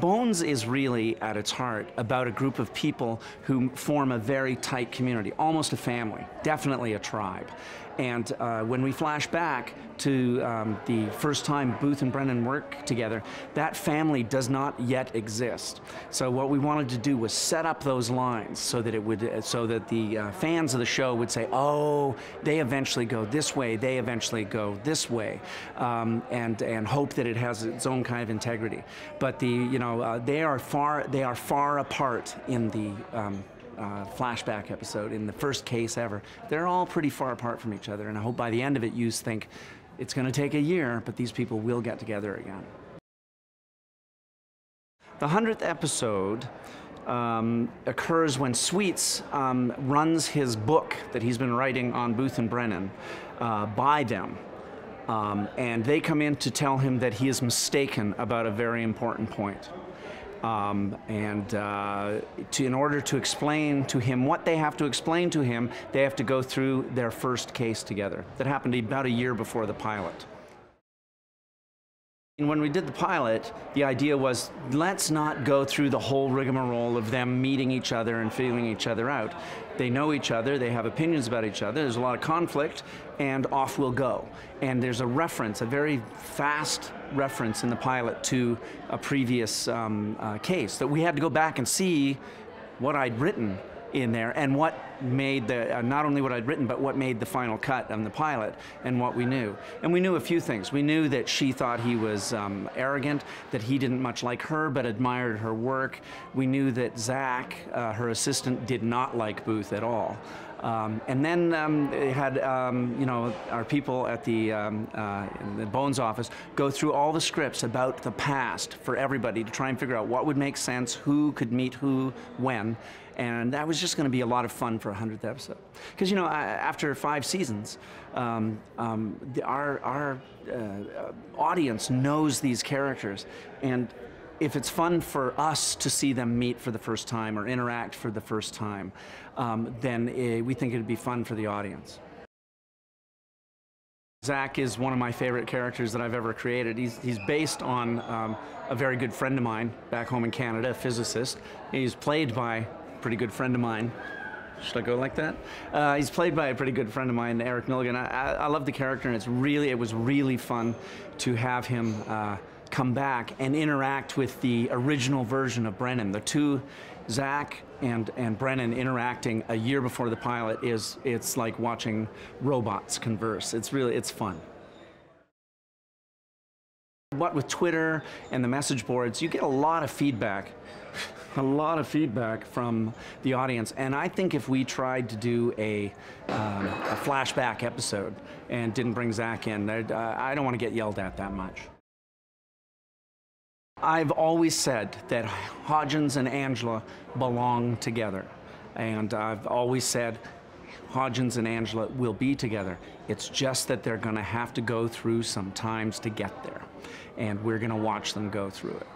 Bones is really, at its heart, about a group of people who form a very tight community, almost a family, definitely a tribe. And uh, when we flash back to um, the first time Booth and Brennan work together, that family does not yet exist. So what we wanted to do was set up those lines so that it would, uh, so that the uh, fans of the show would say, "Oh, they eventually go this way. They eventually go this way," um, and and hope that it has its own kind of integrity. But the you know uh, they are far they are far apart in the um, uh, flashback episode in the first case ever, they're all pretty far apart from each other. And I hope by the end of it, you think it's going to take a year, but these people will get together again. The 100th episode um, occurs when Sweets um, runs his book that he's been writing on Booth and Brennan uh, by them. Um, and they come in to tell him that he is mistaken about a very important point. Um, and uh, to, in order to explain to him what they have to explain to him, they have to go through their first case together. That happened about a year before the pilot. And when we did the pilot, the idea was let's not go through the whole rigmarole of them meeting each other and feeling each other out. They know each other, they have opinions about each other, there's a lot of conflict, and off we'll go. And there's a reference, a very fast reference in the pilot to a previous um, uh, case that we had to go back and see what I'd written in there and what made the uh, not only what I'd written but what made the final cut on the pilot and what we knew. And we knew a few things. We knew that she thought he was um, arrogant that he didn't much like her but admired her work. We knew that Zack uh, her assistant did not like Booth at all. Um, and then um, had, um, you know, our people at the, um, uh, the Bones office go through all the scripts about the past for everybody to try and figure out what would make sense, who could meet who, when. And that was just going to be a lot of fun for a 100th episode. Because, you know, after five seasons, um, um, the, our, our uh, audience knows these characters. And if it's fun for us to see them meet for the first time or interact for the first time, um, then uh, we think it'd be fun for the audience. Zack is one of my favorite characters that I've ever created. He's, he's based on um, a very good friend of mine back home in Canada, a physicist. He's played by a pretty good friend of mine. Should I go like that? Uh, he's played by a pretty good friend of mine, Eric Millegan. I, I, I, love the character, and it's really, it was really fun to have him uh, come back and interact with the original version of Brennan. The two, Zack and, and Brennan interacting a year before the pilot is, it's like watching robots converse. It's really, it's fun. What with Twitter and the message boards, you get a lot of feedback a lot of feedback from the audience. And I think if we tried to do a, um, a flashback episode and didn't bring Zack in, uh, I don't want to get yelled at that much. I've always said that Hodgins and Angela belong together. And I've always said Hodgins and Angela will be together. It's just that they're going to have to go through some times to get there. And we're going to watch them go through it.